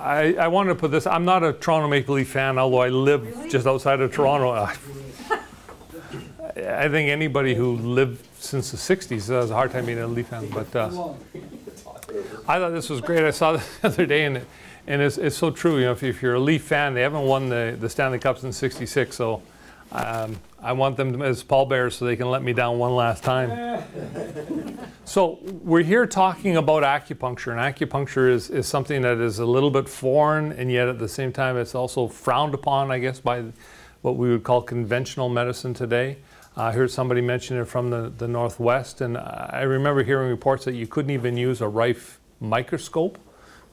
I, I wanted to put this. I'm not a Toronto Maple Leaf fan, although I live Really? just outside of Toronto. I, I think anybody who lived since the '60s has a hard time being a Leaf fan. But uh, I thought this was great. I saw this the other day, and it, and it's, it's so true. You know, if, if you're a Leaf fan, they haven't won the, the Stanley Cup since '66, so um, I want them as pallbearers so they can let me down one last time. So we're here talking about acupuncture, and acupuncture is, is something that is a little bit foreign, and yet at the same time it's also frowned upon, I guess, by what we would call conventional medicine today. I heard somebody mention it from the, the Northwest, and I remember hearing reports that you couldn't even use a Rife microscope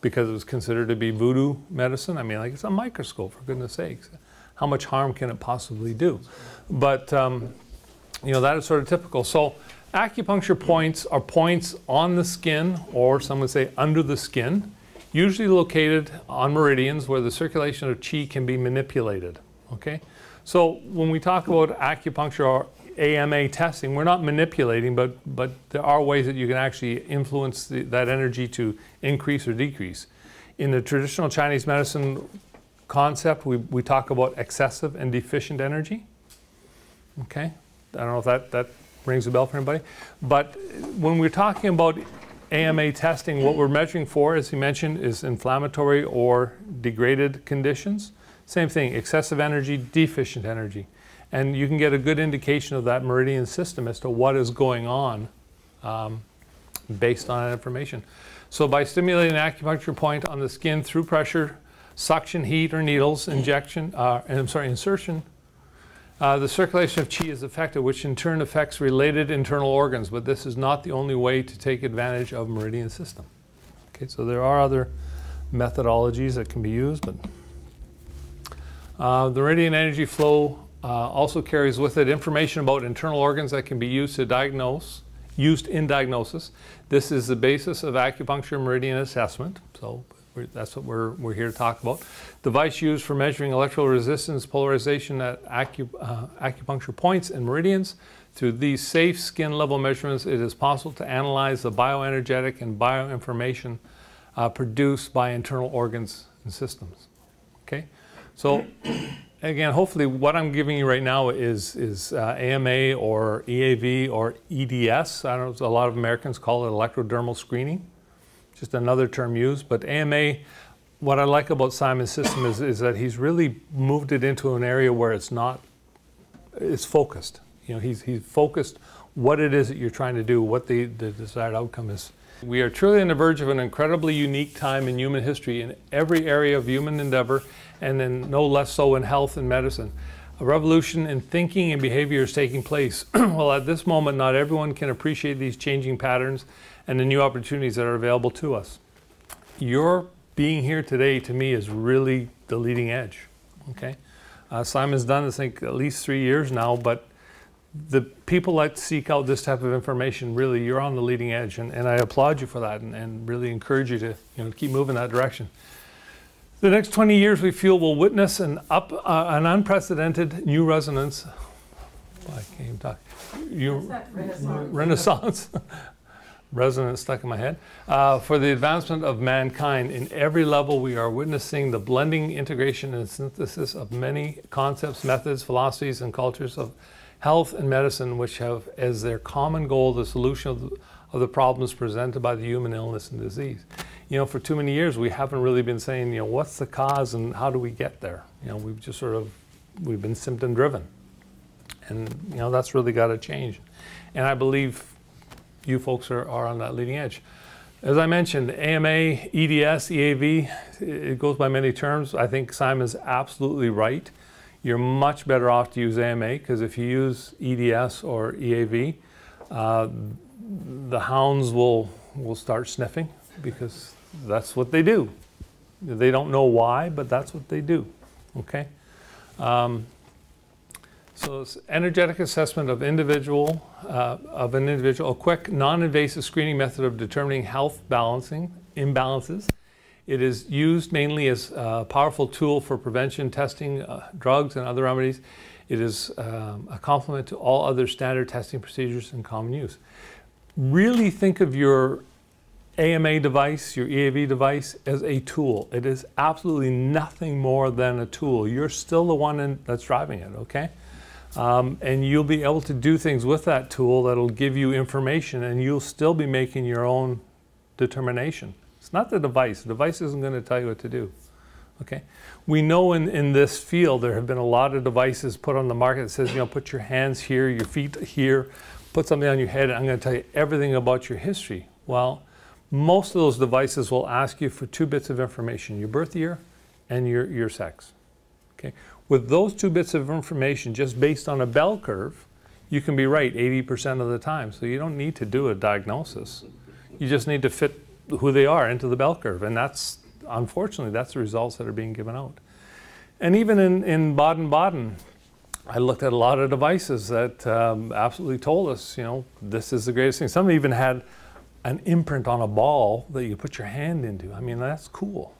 because it was considered to be voodoo medicine. I mean, like, it's a microscope, for goodness sakes. How much harm can it possibly do? But, um, you know, that is sort of typical. So, acupuncture points are points on the skin, or some would say under the skin, usually located on meridians where the circulation of qi can be manipulated. Okay? So, when we talk about acupuncture or AMA testing, we're not manipulating, but, but there are ways that you can actually influence the, that energy to increase or decrease. In the traditional Chinese medicine concept, we, we talk about excessive and deficient energy. Okay? I don't know if that, that rings a bell for anybody. But when we're talking about AMA testing, what we're measuring for, as you mentioned, is inflammatory or degraded conditions. Same thing, excessive energy, deficient energy. And you can get a good indication of that meridian system as to what is going on um, based on that information. So by stimulating an acupuncture point on the skin through pressure, suction, heat, or needles, injection, uh, I'm sorry, insertion, uh, the circulation of qi is affected, which in turn affects related internal organs, but this is not the only way to take advantage of meridian system. Okay, so there are other methodologies that can be used, but uh, the meridian energy flow uh, also carries with it information about internal organs that can be used to diagnose, used in diagnosis. This is the basis of acupuncture meridian assessment, so that's what we're, we're here to talk about. Device used for measuring electrical resistance polarization at acu, uh, acupuncture points and meridians. Through these safe skin level measurements, it is possible to analyze the bioenergetic and bioinformation uh, produced by internal organs and systems. Okay, so again, hopefully, what I'm giving you right now is is uh, AMA or EAV or EDS. I don't know. A lot of Americans call it electrodermal screening just another term used. But AMA, what I like about Simon's system is, is that he's really moved it into an area where it's not, it's focused. You know, he's, he's focused what it is that you're trying to do, what the, the desired outcome is. We are truly on the verge of an incredibly unique time in human history in every area of human endeavor, and then no less so in health and medicine. A revolution in thinking and behavior is taking place. well, at this moment, not everyone can appreciate these changing patterns and the new opportunities that are available to us. Your being here today to me is really the leading edge. Okay, uh, Simon's done this, I think, at least three years now, but the people that seek out this type of information, really, you're on the leading edge, and, and I applaud you for that, and, and really encourage you to you know keep moving that direction. The next 20 years, we feel, will witness an, up, uh, an unprecedented new resonance. I can't talk. You, Renaissance. renaissance. resonance stuck in my head. Uh, for the advancement of mankind, in every level, we are witnessing the blending, integration, and synthesis of many concepts, methods, philosophies, and cultures of health and medicine, which have as their common goal the solution of the, of the problems presented by the human illness and disease. You know, for too many years, we haven't really been saying, you know, what's the cause and how do we get there? You know, we've just sort of, we've been symptom driven. And, you know, that's really got to change. And I believe you folks are, are on that leading edge. As I mentioned, AMA, EDS, EAV, it goes by many terms. I think Simon's absolutely right. You're much better off to use AMA because if you use EDS or EAV, uh, the hounds will, will start sniffing because that's what they do. They don't know why, but that's what they do. Okay? Um, so it's energetic assessment of individual, uh, of an individual, a quick non-invasive screening method of determining health balancing, imbalances. It is used mainly as a powerful tool for prevention, testing, uh, drugs, and other remedies. It is um, a complement to all other standard testing procedures in common use. Really think of your AMA device, your EAV device, is a tool. It is absolutely nothing more than a tool. You're still the one in, that's driving it, okay? Um, and you'll be able to do things with that tool that'll give you information and you'll still be making your own determination. It's not the device. The device isn't going to tell you what to do. Okay? We know in, in this field there have been a lot of devices put on the market that says, you know, put your hands here, your feet here, put something on your head, I'm going to tell you everything about your history. Well, most of those devices will ask you for two bits of information, your birth year and your, your sex. Okay? With those two bits of information, just based on a bell curve, you can be right 80% of the time. So you don't need to do a diagnosis. You just need to fit who they are into the bell curve. And that's, unfortunately, that's the results that are being given out. And even in, in Baden-Baden, I looked at a lot of devices that um, absolutely told us, you know, this is the greatest thing. Some even had an imprint on a ball that you put your hand into. I mean, that's cool,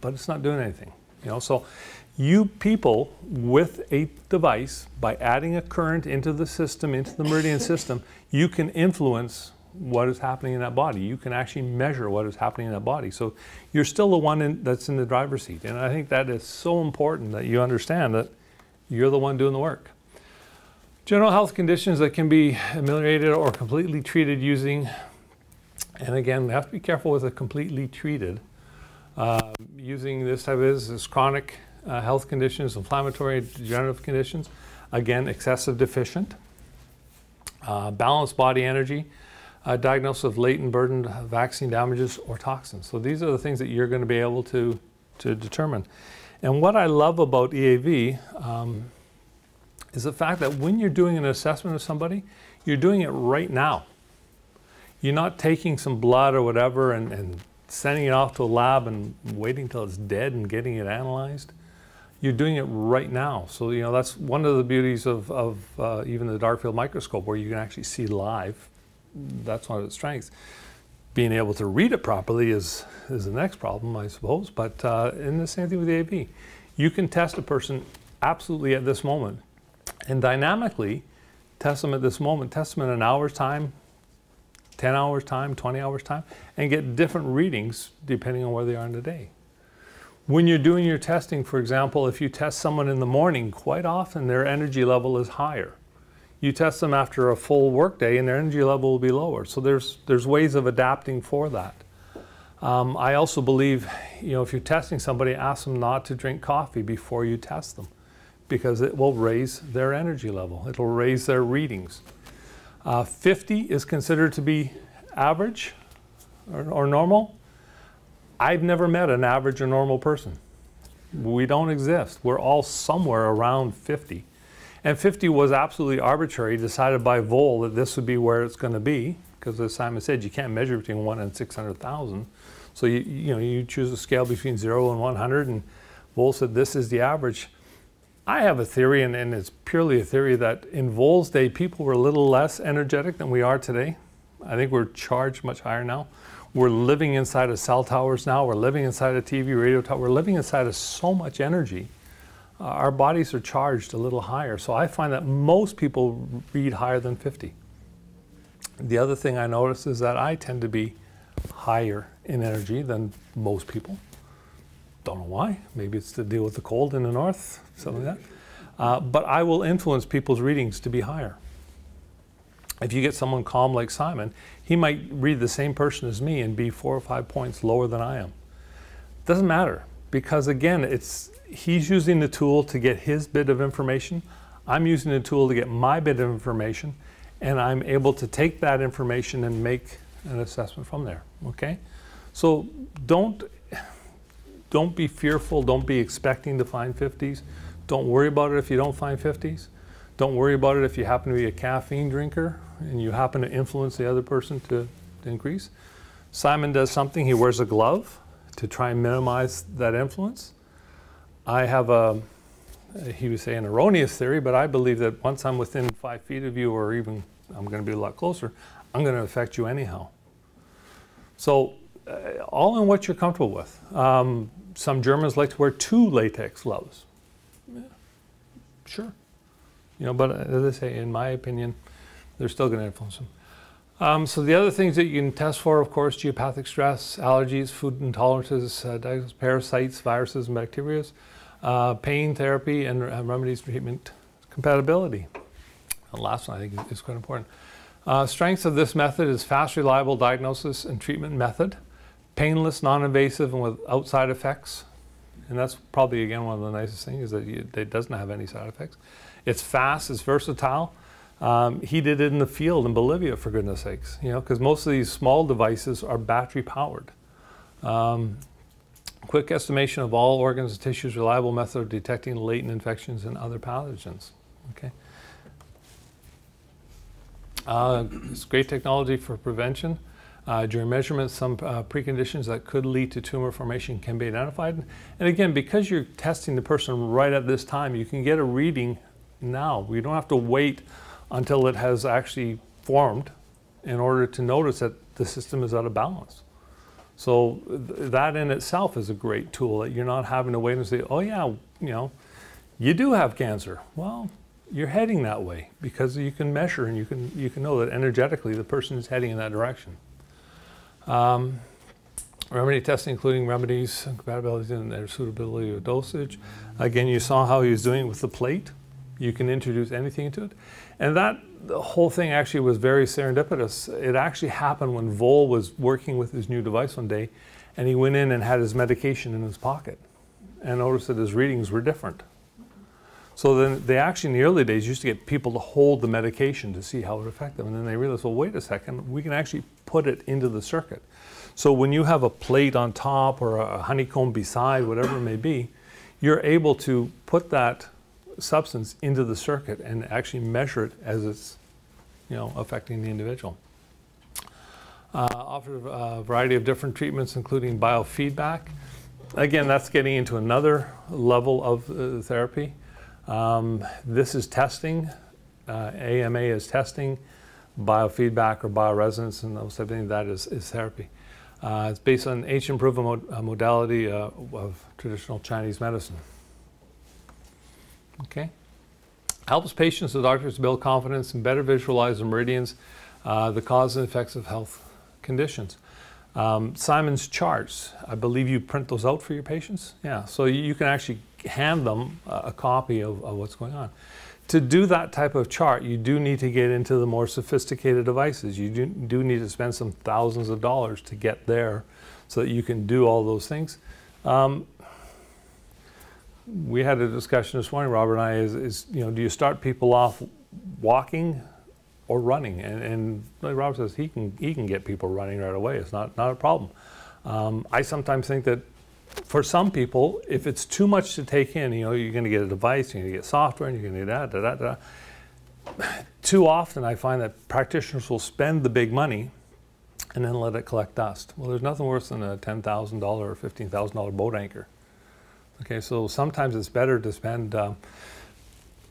but it's not doing anything. You know, so you people with a device, by adding a current into the system, into the meridian system, you can influence what is happening in that body. You can actually measure what is happening in that body. So you're still the one in, that's in the driver's seat. And I think that is so important that you understand that you're the one doing the work. General health conditions that can be ameliorated or completely treated using, and again, we have to be careful with the completely treated. Uh, using this type of is, is chronic uh, health conditions, inflammatory degenerative conditions, again, excessive deficient, uh, balanced body energy, uh, diagnosis of latent burden vaccine damages or toxins. So these are the things that you're going to be able to, to determine. And what I love about EAV um, is the fact that when you're doing an assessment of somebody, you're doing it right now. You're not taking some blood or whatever and, and sending it off to a lab and waiting till it's dead and getting it analyzed. You're doing it right now. So, you know, that's one of the beauties of, of uh, even the dark field microscope where you can actually see live. That's one of its strengths. Being able to read it properly is, is the next problem, I suppose. But uh, in the same thing with the AV, you can test a person absolutely at this moment and dynamically test them at this moment, test them in an hour's time, 10 hours time, 20 hours time, and get different readings depending on where they are in the day. When you're doing your testing, for example, if you test someone in the morning, quite often their energy level is higher. You test them after a full workday and their energy level will be lower. So there's, there's ways of adapting for that. Um, I also believe, you know, if you're testing somebody, ask them not to drink coffee before you test them because it will raise their energy level. It'll raise their readings. Uh, 50 is considered to be average or, or, normal. I've never met an average or normal person. We don't exist. We're all somewhere around 50. And 50 was absolutely arbitrary, decided by Voll that this would be where it's going to be, because as Simon said, you can't measure between 1 and 600,000. So you, you, know, you choose a scale between 0 and 100, and Voll said this is the average. I have a theory, and, and, it's purely a theory, that in Voll's day, people were a little less energetic than we are today. I think we're charged much higher now. We're living inside of cell towers now. We're living inside of TV, radio tower. We're living inside of so much energy. Uh, our bodies are charged a little higher. So I find that most people read higher than 50. The other thing I notice is that I tend to be higher in energy than most people. Don't know why. Maybe it's to deal with the cold in the north, something like that. Uh, but I will influence people's readings to be higher. If you get someone calm like Simon, he might read the same person as me and be four or five points lower than I am. Doesn't matter because again, it's he's using the tool to get his bit of information. I'm using the tool to get my bit of information, and I'm able to take that information and make an assessment from there. Okay, so don't don't be fearful. Don't be expecting to find 50s. Don't worry about it if you don't find 50s. Don't worry about it if you happen to be a caffeine drinker and you happen to influence the other person to, to increase. Simon does something. He wears a glove to try and minimize that influence. I have a, he would say an erroneous theory, but I believe that once I'm within five feet of you or even I'm going to be a lot closer, I'm going to affect you anyhow. So uh, all in what you're comfortable with. Um, some Germans like to wear two latex gloves. Yeah, sure. You know, but as I say, in my opinion, they're still going to influence them. Um, so the other things that you can test for, of course, geopathic stress, allergies, food intolerances, uh, parasites, viruses, and bacteria, uh, pain therapy, and uh, remedies treatment compatibility. The last one I think is, quite important. Uh, strengths of this method is fast, reliable diagnosis and treatment method, painless, non-invasive, and without side effects. And that's probably again one of the nicest things is that it doesn't have any side effects. It's fast, it's versatile. Um, he did it in the field in Bolivia, for goodness sakes, you know, because most of these small devices are battery powered. Um, quick estimation of all organs and tissues, reliable method of detecting latent infections and other pathogens. Okay. Uh, it's great technology for prevention. Uh, during measurements, some uh, preconditions that could lead to tumor formation can be identified. And again, because you're testing the person right at this time, you can get a reading now. We don't have to wait until it has actually formed in order to notice that the system is out of balance. So th that in itself is a great tool that you're not having to wait and say, oh yeah, you know, you do have cancer. Well, you're heading that way because you can measure and you can, you can know that energetically the person is heading in that direction. Um, remedy testing, including remedies, compatibility, and their suitability of dosage. Again, you saw how he was doing with the plate. You can introduce anything into it. And that the whole thing actually was very serendipitous. It actually happened when Voll was working with his new device one day, and he went in and had his medication in his pocket, and noticed that his readings were different. So then they actually in the early days used to get people to hold the medication to see how it affected them, and then they realized, well, wait a second, we can actually put it into the circuit. So when you have a plate on top or a honeycomb beside, whatever it may be, you're able to put that substance into the circuit and actually measure it as it's you know, affecting the individual. Uh, offered a variety of different treatments, including biofeedback. Again, that's getting into another level of uh, therapy. Um, this is testing. Uh, AMA is testing. Biofeedback or bioresonance and those type of things, that is, is therapy. Uh, it's based on ancient proven mod uh, modality uh, of traditional Chinese medicine. Okay. Helps patients and doctors build confidence and better visualize the meridians, uh, the cause and effects of health conditions. Um, Simon's charts, I believe you print those out for your patients? Yeah, so you can actually hand them a, copy of, of, what's going on. To do that type of chart, you do need to get into the more sophisticated devices. You do, do need to spend some thousands of dollars to get there so that you can do all those things. Um, we had a discussion this morning, Robert and I, is, is, you know, do you start people off walking or running? And, and like Robert says, he can, he can get people running right away. It's not, not a problem. Um, I sometimes think that for some people, if it's too much to take in, you know, you're going to get a device, you're going to get software, and you're going to that, da, da, da. Too often, I find that practitioners will spend the big money and then let it collect dust. Well, there's nothing worse than a $10,000 or $15,000 boat anchor. Okay, so sometimes it's better to spend. Uh,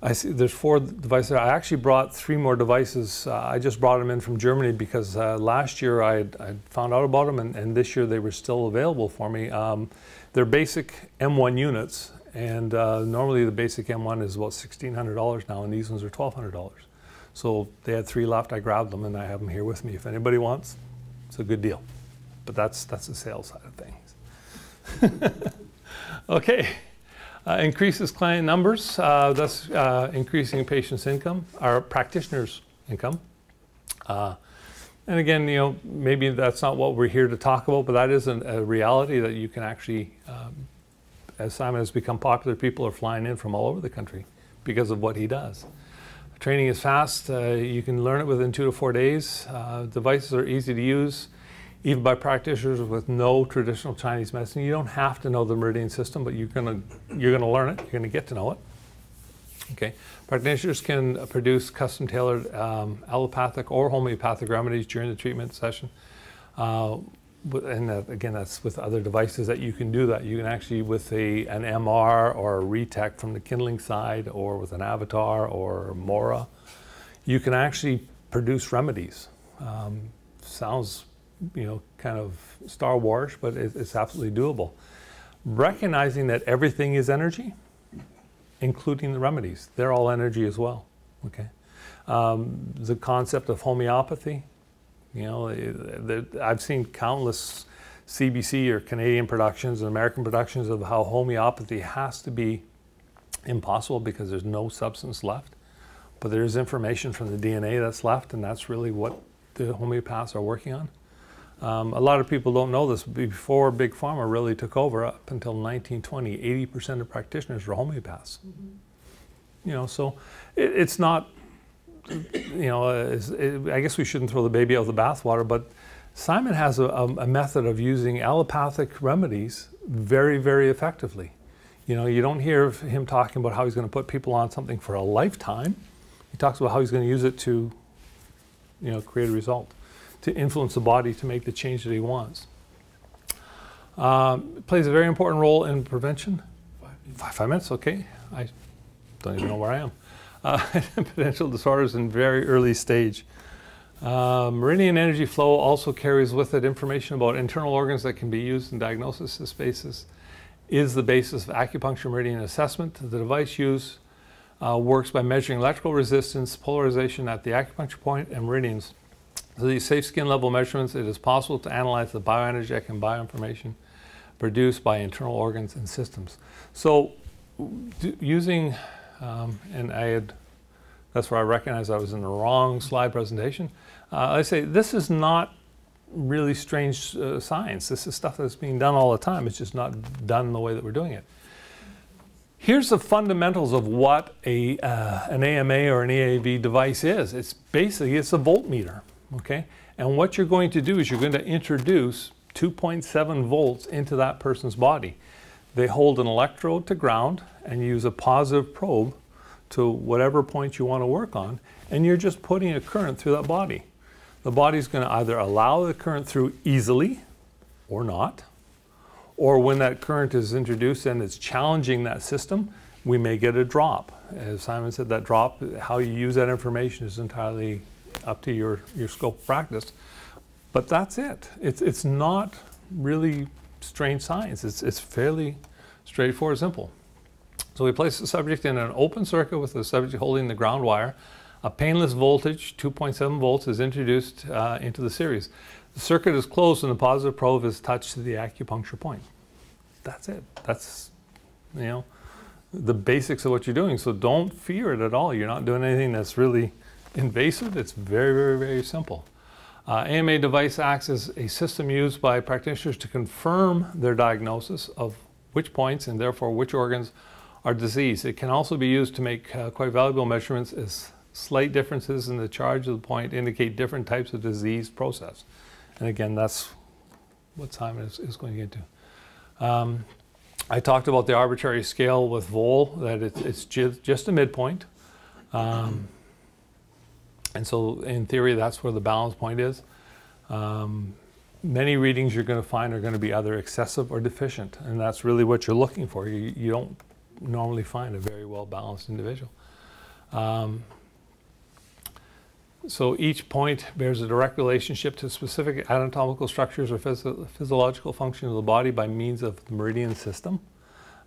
I see there's four devices. I actually brought three more devices. Uh, I just brought them in from Germany because uh, last year I found out about them, and, and, this year they were still available for me. Um, they're basic M1 units, and uh, normally the basic M1 is about $1,600 now, and these ones are $1,200. So they had three left. I grabbed them, and I have them here with me. If anybody wants, it's a good deal. But that's that's the sales side of things. Okay. Uh, increases client numbers, uh, thus uh, increasing patients' income, our practitioners' income. Uh, and again, you know, maybe that's not what we're here to talk about, but that is an, a reality that you can actually, um, as Simon has become popular, people are flying in from all over the country because of what he does. Training is fast. Uh, you can learn it within two to four days. Uh, devices are easy to use even by practitioners with no traditional Chinese medicine. You don't have to know the meridian system, but you're gonna you're gonna learn it. You're gonna get to know it. Okay, practitioners can produce custom-tailored um, allopathic or homeopathic remedies during the treatment session. Uh, and that, again, that's with other devices that you can do that. You can actually, with a, an MR or a ReTech from the kindling side, or with an Avatar or Mora, you can actually produce remedies. Um, sounds you know, kind of Star Wars, but it's absolutely doable. Recognizing that everything is energy, including the remedies, they're all energy as well. Okay, um, the concept of homeopathy, You know, eh, the, I've seen countless CBC or Canadian productions and American productions of how homeopathy has to be impossible because there's no substance left. But there is information from the DNA that's left, and that's really what the homeopaths are working on. Um, a lot of people don't know this. Before Big Pharma really took over, up until 1920, 80% of practitioners were homeopaths. Mm-hmm. You know, so it, it's not. You know, it, I guess we shouldn't throw the baby out with the bathwater, but Simon has a, a, method of using allopathic remedies very, very effectively. You know, you don't hear him talking about how he's going to put people on something for a lifetime. He talks about how he's going to use it to, you know, create a result to influence the body to make the change that he wants. Um, plays a very important role in prevention. Five, five minutes, okay. I don't even know where I am. Uh, potential disorders in very early stage. Uh, meridian energy flow also carries with it information about internal organs that can be used in diagnosis this spaces. Is the basis of acupuncture meridian assessment. The device used uh, works by measuring electrical resistance, polarization at the acupuncture point, and meridians. So these safe skin level measurements, it is possible to analyze the bioenergetic and bioinformation produced by internal organs and systems. So using, um, and I had, that's where I recognized I was in the wrong slide presentation. Uh, I say this is not really strange uh, science. This is stuff that's being done all the time. It's just not done the way that we're doing it. Here's the fundamentals of what a, uh, an AMA or an EAV device is. It's basically, it's a voltmeter okay? And what you're going to do is you're going to introduce 2.7 volts into that person's body. They hold an electrode to ground and use a positive probe to whatever point you want to work on, and you're just putting a current through that body. The body's going to either allow the current through easily or not, or when that current is introduced and it's challenging that system, we may get a drop. As Simon said, that drop, how you use that information is entirely up to your, your scope of practice. But that's it. It's, it's not really strange science. It's, it's fairly straightforward, simple. So we place the subject in an open circuit with the subject holding the ground wire. A painless voltage, 2.7 volts, is introduced uh, into the series. The circuit is closed and the positive probe is touched to the acupuncture point. That's it. That's, you know, the basics of what you're doing. So don't fear it at all. You're not doing anything that's really invasive. It's very, very, very simple. Uh, AMA device acts as a system used by practitioners to confirm their diagnosis of which points and therefore which organs are diseased. It can also be used to make uh, quite valuable measurements as slight differences in the charge of the point indicate different types of disease process. And again, that's what Simon is, is going to get to. Um, I talked about the arbitrary scale with Voll, that it's, it's just a midpoint. Um, and so in theory, that's where the balance point is. Um, many readings you're going to find are going to be either excessive or deficient, and that's really what you're looking for. You, you don't normally find a very well balanced individual. Um, so each point bears a direct relationship to specific anatomical structures or physio physiological functions of the body by means of the meridian system.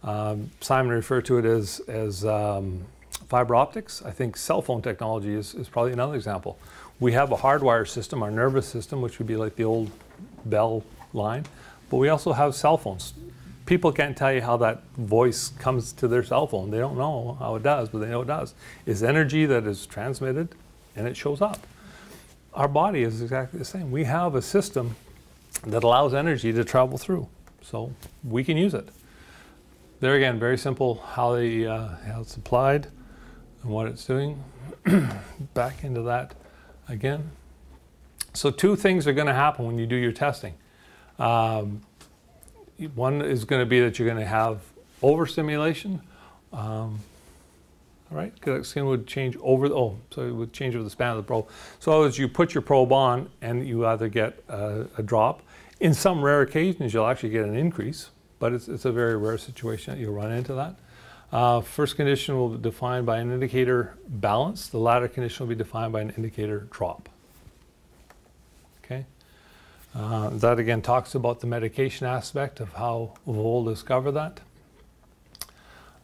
Um, Simon referred to it as, as um, fiber optics. I think cell phone technology is, is probably another example. We have a hardwire system, our nervous system, which would be like the old bell line, but we also have cell phones. People can't tell you how that voice comes to their cell phone. They don't know how it does, but they know it does. It's energy that is transmitted and it shows up. Our body is exactly the same. We have a system that allows energy to travel through, so we can use it. There again, very simple how, they, uh, how it's applied and what it's doing. Back into that again. So two things are going to happen when you do your testing. Um, one is going to be that you're going to have overstimulation. Um, all right, because skin would change over, the, oh, so it would change over the span of the probe. So as you put your probe on and you either get a, a drop, in some rare occasions you'll actually get an increase, but it's, it's a very rare situation that you'll run into that. Uh, first condition will be defined by an indicator balance. The latter condition will be defined by an indicator drop. Okay. Uh, that again talks about the medication aspect of how we'll discover that.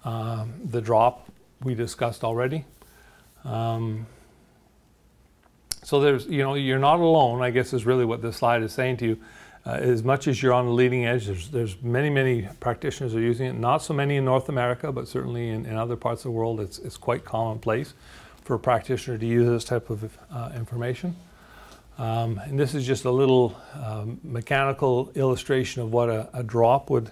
Um, the drop we discussed already. Um, So there's, you know, you're not alone, I guess is really what this slide is saying to you. Uh, as much as you're on the leading edge, there's, there's many, many practitioners are using it. Not so many in North America, but certainly in, in other parts of the world, it's, it's quite commonplace for a practitioner to use this type of uh, information. Um, and this is just a little um, mechanical illustration of what a, a, drop would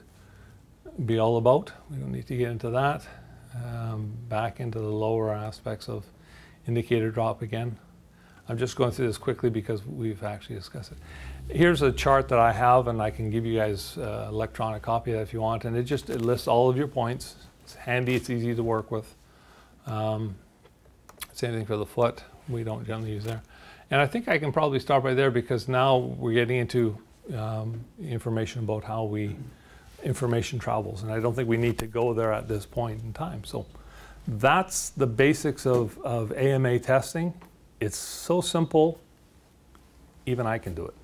be all about. We don't need to get into that. Um, back into the lower aspects of indicator drop again. I'm just going through this quickly because we've actually discussed it. Here's a chart that I have, and I can give you guys uh, electronic copy if you want. And it just it lists all of your points. It's handy. It's easy to work with. Um, same thing for the foot. We don't generally use there. And I think I can probably start right there because now we're getting into um, information about how we information travels, and I don't think we need to go there at this point in time. So that's the basics of, of AMA testing. It's so simple, even I can do it.